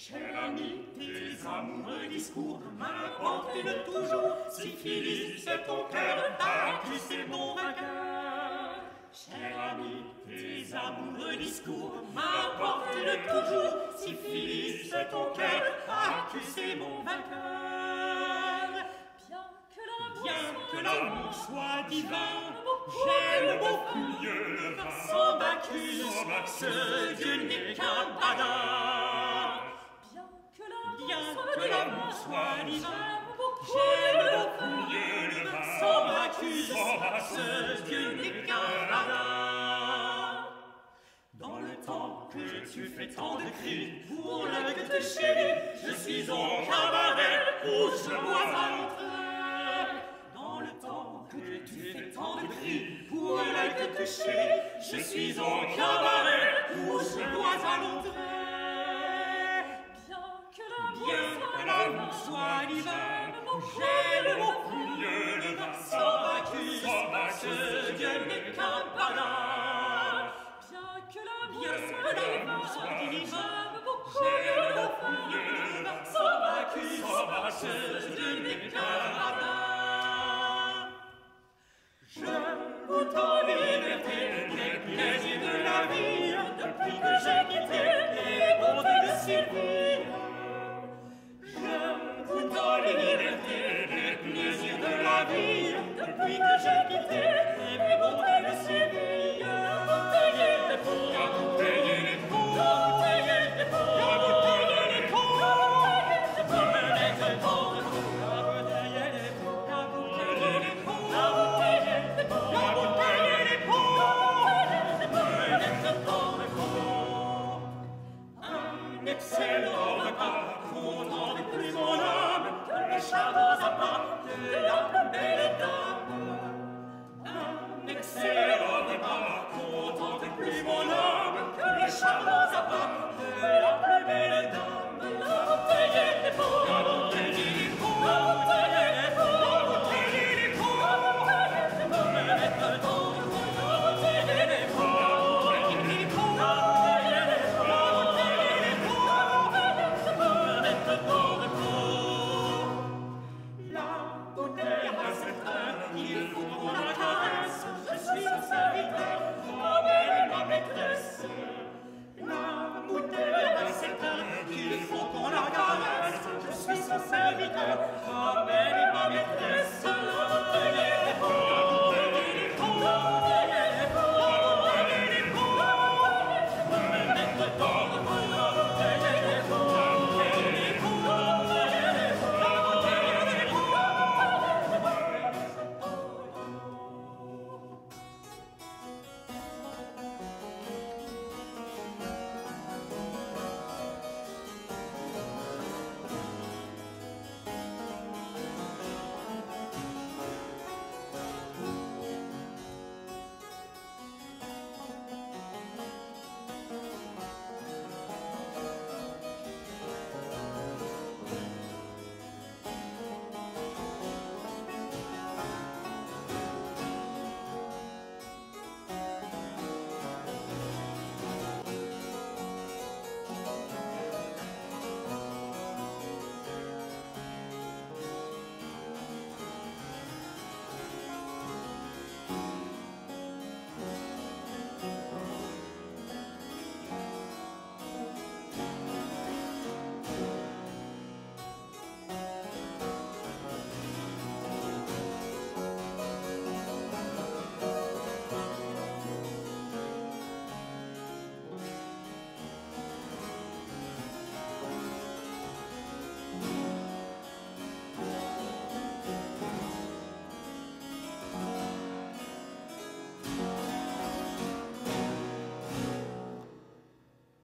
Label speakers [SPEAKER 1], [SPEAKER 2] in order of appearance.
[SPEAKER 1] Cher ami, tes amoureux discours m'importunent toujours. Syphilis, c'est ton cœur, vaincu, c'est mon vainqueur. Cher ami, tes amoureux discours m'importunent toujours. Syphilis, c'est ton cœur, vaincu, c'est mon vainqueur. Bien que l'amour soit divin, j'aime beaucoup mieux le vin. Sans Bacchus, ce Dieu n'est qu'un badin. Que l'amour soit divin, j'aime beaucoup le vin. Sans Bacchus, ce Dieu n'est qu'un. Dans le temps que tu fais tant de cris pour le que te chéris, je suis au cabaret où je bois à. Dans le temps que tu fais tant de cris pour la que te chéris, je suis au cabaret Depuis que j'ai quitté les bontés de Sylvie Excellent, on ne primo nome, che ne chavo sa God.